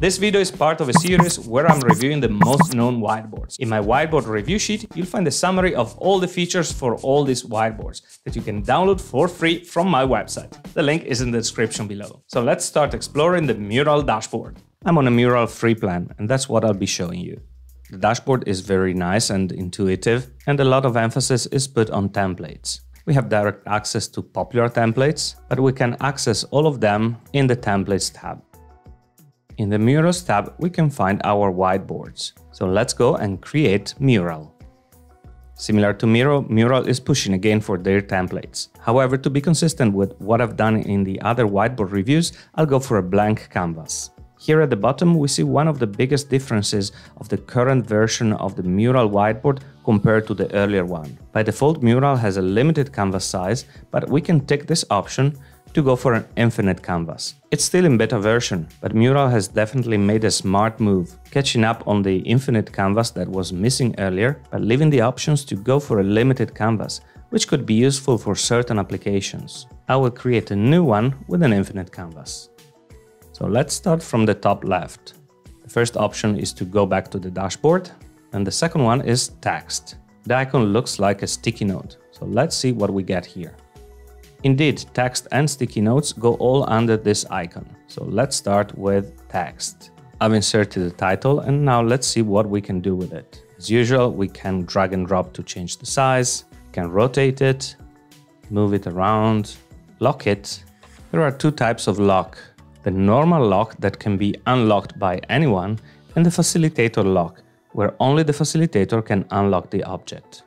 This video is part of a series where I'm reviewing the most known whiteboards. In my whiteboard review sheet, you'll find a summary of all the features for all these whiteboards that you can download for free from my website. The link is in the description below. So let's start exploring the Mural dashboard. I'm on a Mural free plan and that's what I'll be showing you. The dashboard is very nice and intuitive and a lot of emphasis is put on templates. We have direct access to popular templates, but we can access all of them in the Templates tab. In the Murals tab, we can find our whiteboards. So let's go and create Mural. Similar to Miro, Mural is pushing again for their templates. However, to be consistent with what I've done in the other whiteboard reviews, I'll go for a blank canvas. Here at the bottom, we see one of the biggest differences of the current version of the Mural whiteboard compared to the earlier one. By default, Mural has a limited canvas size, but we can take this option to go for an infinite canvas. It's still in beta version, but Mural has definitely made a smart move, catching up on the infinite canvas that was missing earlier, but leaving the options to go for a limited canvas, which could be useful for certain applications. I will create a new one with an infinite canvas. So let's start from the top left. The first option is to go back to the dashboard, and the second one is text. The icon looks like a sticky note, so let's see what we get here. Indeed, text and sticky notes go all under this icon. So let's start with text. I've inserted the title and now let's see what we can do with it. As usual, we can drag and drop to change the size, can rotate it, move it around, lock it. There are two types of lock. The normal lock that can be unlocked by anyone and the facilitator lock, where only the facilitator can unlock the object.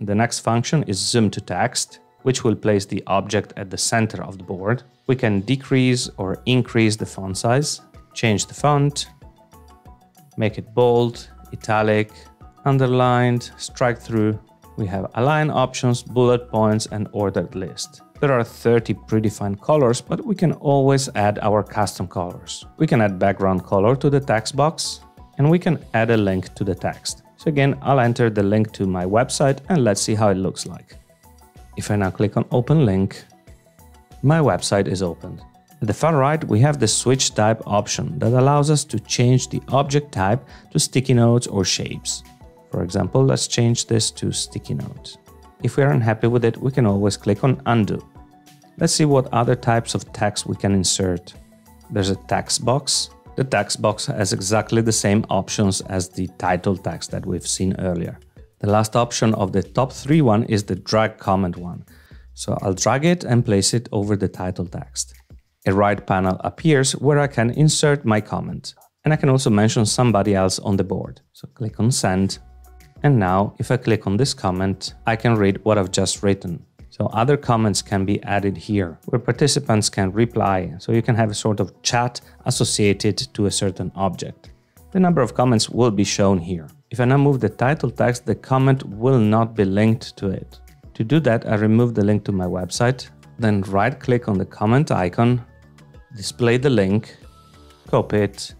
The next function is zoom to text, which will place the object at the center of the board. We can decrease or increase the font size, change the font, make it bold, italic, underlined, strike through. We have align options, bullet points, and ordered list. There are 30 predefined colors, but we can always add our custom colors. We can add background color to the text box, and we can add a link to the text. So again, I'll enter the link to my website and let's see how it looks like. If I now click on Open Link, my website is opened. At the far right, we have the Switch Type option that allows us to change the object type to sticky notes or shapes. For example, let's change this to sticky note. If we are unhappy with it, we can always click on Undo. Let's see what other types of text we can insert. There's a text box. The text box has exactly the same options as the title text that we've seen earlier. The last option of the top three one is the drag comment one. So I'll drag it and place it over the title text. A right panel appears where I can insert my comment. And I can also mention somebody else on the board. So click on send. And now if I click on this comment, I can read what I've just written. So other comments can be added here where participants can reply. So you can have a sort of chat associated to a certain object. The number of comments will be shown here. If I now move the title text, the comment will not be linked to it. To do that, I remove the link to my website, then right click on the comment icon, display the link, copy it,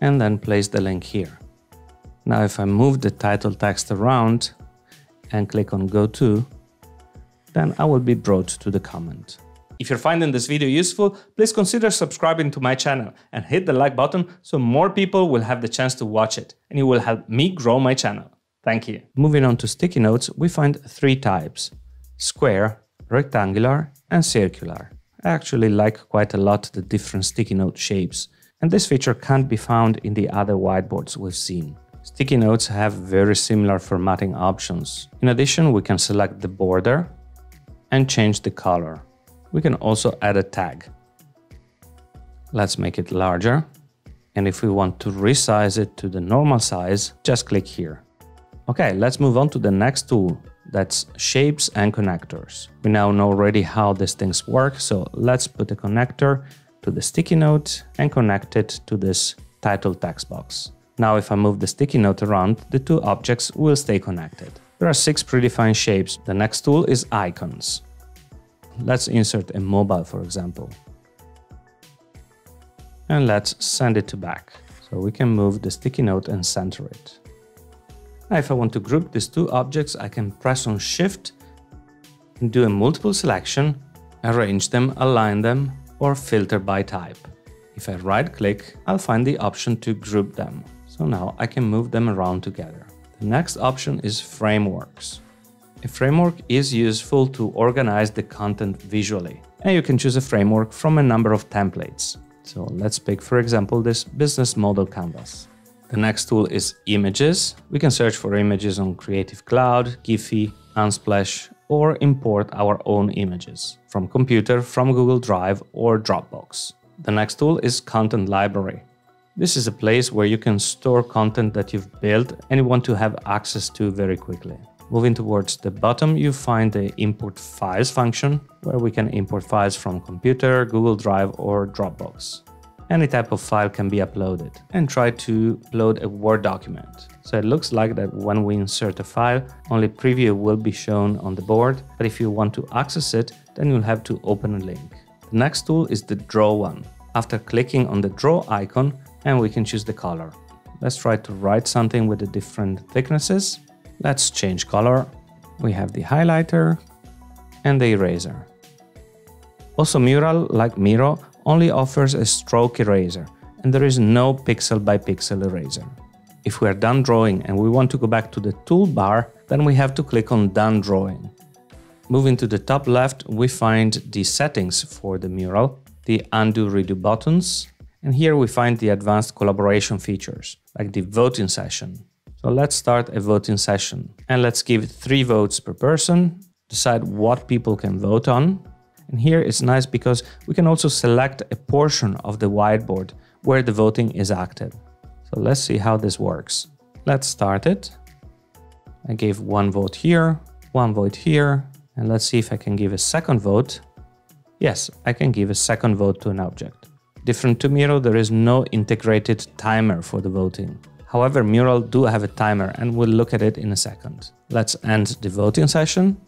and then place the link here. Now if I move the title text around and click on go to, then I will be brought to the comment. If you're finding this video useful, please consider subscribing to my channel and hit the like button so more people will have the chance to watch it and it will help me grow my channel. Thank you. Moving on to sticky notes, we find three types. Square, rectangular and circular. I actually like quite a lot the different sticky note shapes and this feature can't be found in the other whiteboards we've seen. Sticky notes have very similar formatting options. In addition, we can select the border and change the color. We can also add a tag. Let's make it larger. And if we want to resize it to the normal size, just click here. Okay, let's move on to the next tool. That's shapes and connectors. We now know already how these things work, so let's put a connector to the sticky note and connect it to this title text box. Now if I move the sticky note around, the two objects will stay connected. There are six predefined shapes. The next tool is icons. Let's insert a mobile, for example. And let's send it to back. So we can move the sticky note and center it. Now if I want to group these two objects, I can press on Shift and do a multiple selection, arrange them, align them, or filter by type. If I right click, I'll find the option to group them. So now I can move them around together. The next option is frameworks. A framework is useful to organize the content visually. And you can choose a framework from a number of templates. So let's pick, for example, this business model canvas. The next tool is images. We can search for images on Creative Cloud, Giphy, Unsplash, or import our own images from computer, from Google Drive or Dropbox. The next tool is Content Library. This is a place where you can store content that you've built and you want to have access to very quickly. Moving towards the bottom, you find the import files function, where we can import files from computer, Google Drive or Dropbox any type of file can be uploaded and try to load a Word document. So it looks like that when we insert a file, only preview will be shown on the board, but if you want to access it, then you'll have to open a link. The next tool is the draw one. After clicking on the draw icon, and we can choose the color. Let's try to write something with the different thicknesses. Let's change color. We have the highlighter and the eraser. Also Mural, like Miro, only offers a stroke eraser, and there is no pixel by pixel eraser. If we are done drawing and we want to go back to the toolbar, then we have to click on Done Drawing. Moving to the top left, we find the settings for the mural, the undo redo buttons, and here we find the advanced collaboration features, like the voting session. So let's start a voting session and let's give three votes per person, decide what people can vote on, and here it's nice because we can also select a portion of the whiteboard where the voting is active. So let's see how this works. Let's start it. I gave one vote here, one vote here, and let's see if I can give a second vote. Yes, I can give a second vote to an object. Different to Miro, there is no integrated timer for the voting. However, Mural do have a timer and we'll look at it in a second. Let's end the voting session.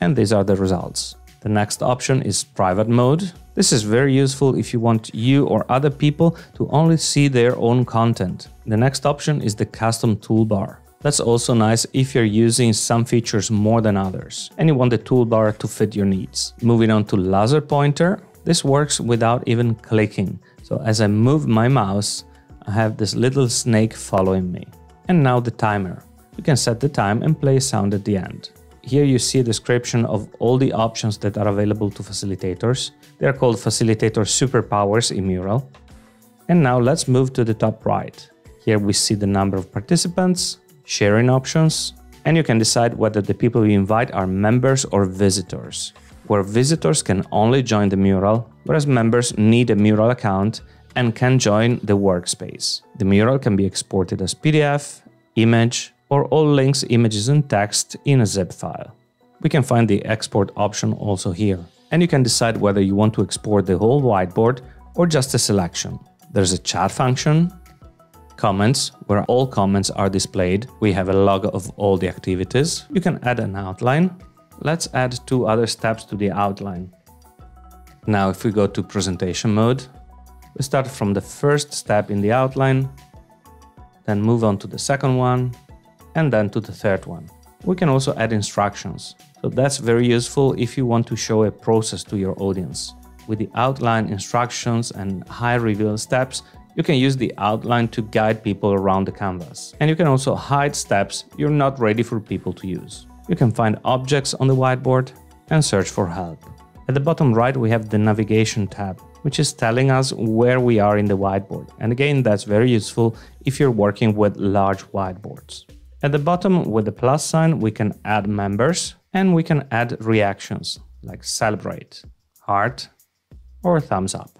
And these are the results. The next option is private mode. This is very useful if you want you or other people to only see their own content. The next option is the custom toolbar. That's also nice if you're using some features more than others and you want the toolbar to fit your needs. Moving on to laser pointer, this works without even clicking. So as I move my mouse, I have this little snake following me. And now the timer. You can set the time and play sound at the end. Here you see a description of all the options that are available to facilitators. They are called facilitator superpowers in Mural. And now let's move to the top right. Here we see the number of participants, sharing options, and you can decide whether the people you invite are members or visitors. Where visitors can only join the mural, whereas members need a mural account and can join the workspace. The mural can be exported as PDF, image, or all links, images and text in a zip file. We can find the export option also here. And you can decide whether you want to export the whole whiteboard or just a selection. There's a chat function, comments, where all comments are displayed. We have a log of all the activities. You can add an outline. Let's add two other steps to the outline. Now if we go to presentation mode, we start from the first step in the outline, then move on to the second one, and then to the third one. We can also add instructions. So that's very useful if you want to show a process to your audience. With the outline instructions and high reveal steps, you can use the outline to guide people around the canvas. And you can also hide steps you're not ready for people to use. You can find objects on the whiteboard and search for help. At the bottom right, we have the navigation tab, which is telling us where we are in the whiteboard. And again, that's very useful if you're working with large whiteboards. At the bottom with the plus sign, we can add members and we can add reactions like celebrate, heart, or thumbs up.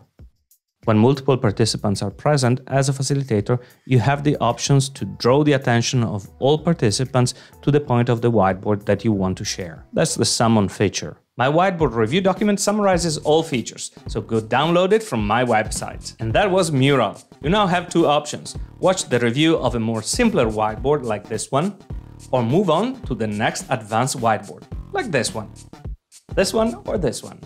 When multiple participants are present as a facilitator, you have the options to draw the attention of all participants to the point of the whiteboard that you want to share. That's the summon feature. My whiteboard review document summarizes all features, so go download it from my website. And that was Mural. You now have two options. Watch the review of a more simpler whiteboard like this one, or move on to the next advanced whiteboard, like this one. This one or this one.